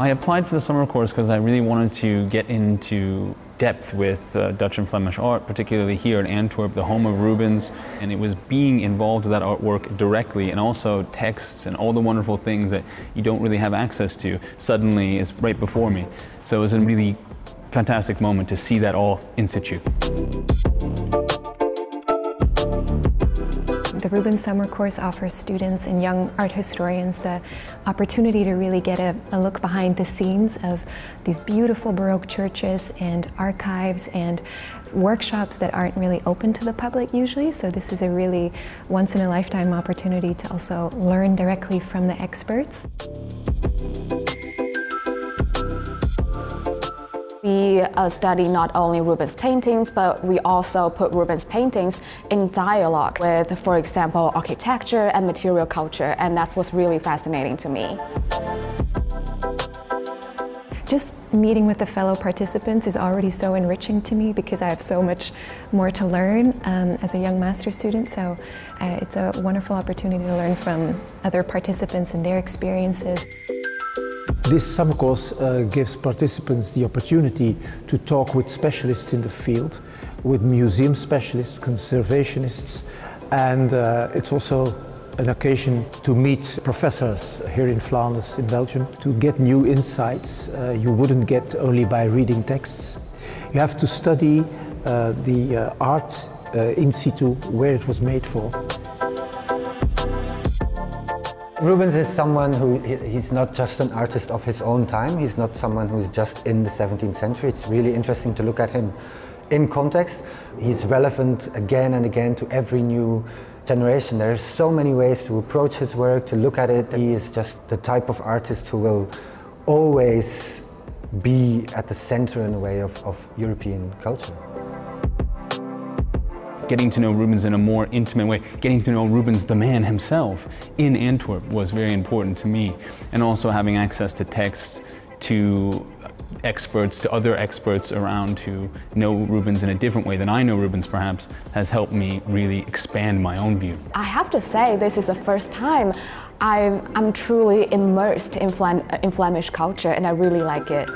I applied for the summer course because I really wanted to get into depth with uh, Dutch and Flemish art, particularly here in Antwerp, the home of Rubens. And it was being involved with that artwork directly and also texts and all the wonderful things that you don't really have access to suddenly is right before me. So it was a really fantastic moment to see that all in situ. Rubens Summer Course offers students and young art historians the opportunity to really get a, a, look behind the scenes of these beautiful Baroque churches and archives and workshops that aren't really open to the public usually. So this is a really once in a lifetime opportunity to also learn directly from the experts. We uh, study not only Rubens paintings, but we also put Rubens paintings in dialogue with, for example, architecture and material culture, and that's what's really fascinating to me. Just meeting with the fellow participants is already so enriching to me because I have so much more to learn um, as a young master student. So uh, it's a wonderful opportunity to learn from other participants and their experiences. This summer course uh, gives participants the opportunity to talk with specialists in the field, with museum specialists, conservationists, and uh, it's also an occasion to meet professors here in Flanders, in Belgium, to get new insights uh, you wouldn't get only by reading texts. You have to study uh, the uh, art uh, in situ, where it was made for. Rubens is someone who, he's not just an artist of his own time, he's not someone who's just in the 17th century. It's really interesting to look at him in context. He's relevant again and again to every new generation. There are so many ways to approach his work, to look at it. He is just the type of artist who will always be at the center in a way of, of European culture getting to know Rubens in a more intimate way, getting to know Rubens, the man himself, in Antwerp was very important to me. And also having access to texts, to experts, to other experts around who know Rubens in a different way than I know Rubens perhaps, has helped me really expand my own view. I have to say, this is the first time i am truly immersed in, in Flemish culture and I really like it.